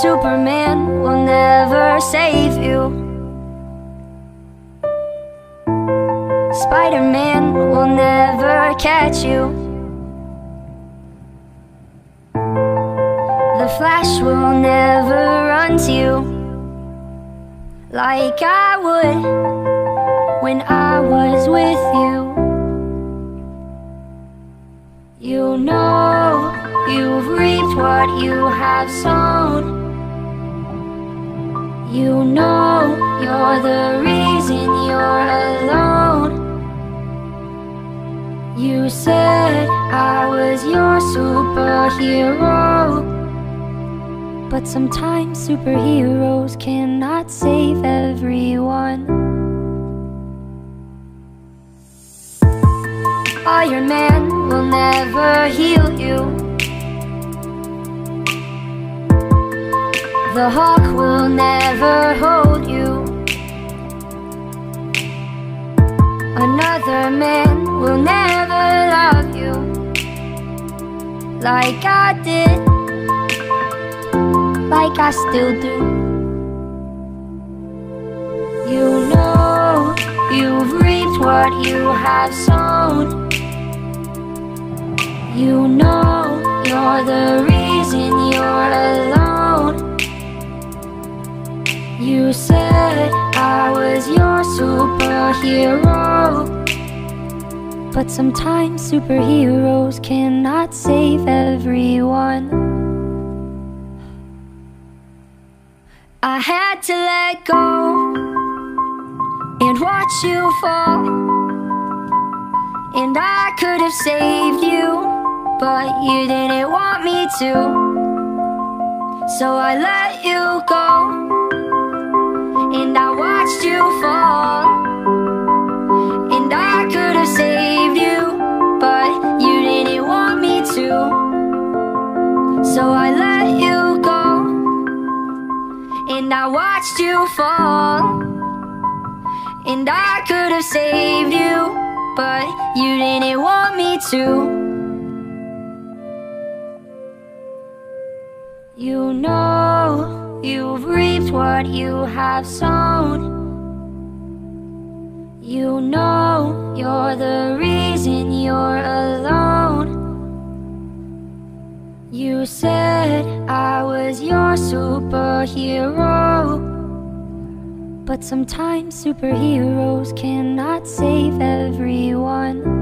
Superman will never save you. Spider Man will never catch you. The Flash will never run to you like I would when I was with you. You know you've reaped what you have sown. You know you're the reason you're alone. You said I was your superhero. But sometimes superheroes cannot save everyone. Iron Man will never heal you. The Hulk will never hold you. Another man will never love you like I did, like I still do. You know you've reaped what you have sown. You know you're the reason you're alone. You said I was your superhero. But sometimes superheroes cannot save everyone. I had to let go and watch you fall. And I could have saved you, but you didn't want me to. So I let you go and I watched you fall. And I could have saved you, but you didn't want me to. So I let you go, and I watched you fall. And I could have saved you, but you didn't want me to. You know you've reaped what you have sown. You know you're the reason you're alone. You said I was your superhero. But sometimes superheroes cannot save everyone.